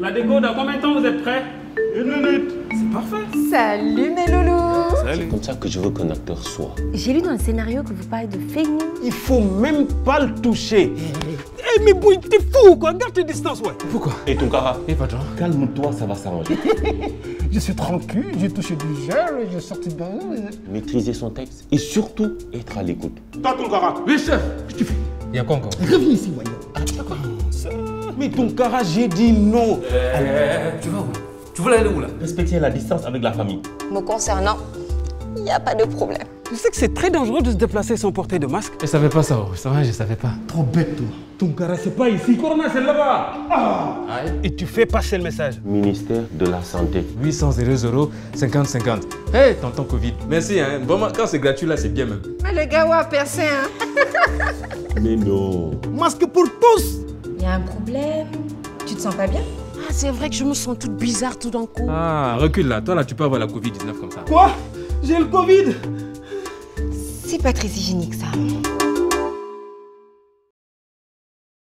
La déco, dans combien de temps vous êtes prêts? Une minute. C'est parfait. Salut mes loulous C'est comme ça que je veux qu'un acteur soit. J'ai lu dans le scénario que vous parlez de fake news. Il faut même pas le toucher. Eh mais boy, t'es fou quoi, garde tes distances ouais. Pourquoi? Et ton cara? Et patron Calme-toi, ça va s'arranger. Je suis tranquille, j'ai touché du gel, j'ai sorti de Maîtriser son texte et surtout être à l'écoute. Toi ton cara. Oui, chef. Qu'est-ce que tu fais? Il y a quoi encore? Reviens ici, voyons. Mais ton cara, j'ai dit non. Tu vas où? Tu veux aller où là? Respecter la distance avec la famille. Me concernant, il n'y a pas de problème. Tu sais que c'est très dangereux de se déplacer sans porter de masque. Je savais pas ça, oh. ça va, je savais pas. Trop bête, toi. Ton cara, c'est pas ici. Corona, c'est là-bas. Aïe. Et? Tu fais passer le message. Ministère de la Santé. 800 euros, 50-50. Hey, tonton Covid. Merci, hein. Vraiment, quand c'est gratuit là, c'est bien même. Mais le gars a percé, hein Mais non. Masque pour tous. Il y a un problème. Tu te sens pas bien? Ah, c'est vrai que je me sens toute bizarre tout d'un coup. Ah, recule là. Toi là, tu peux avoir la Covid-19 comme ça. Quoi? J'ai le Covid? C'est pas très hygiénique ça.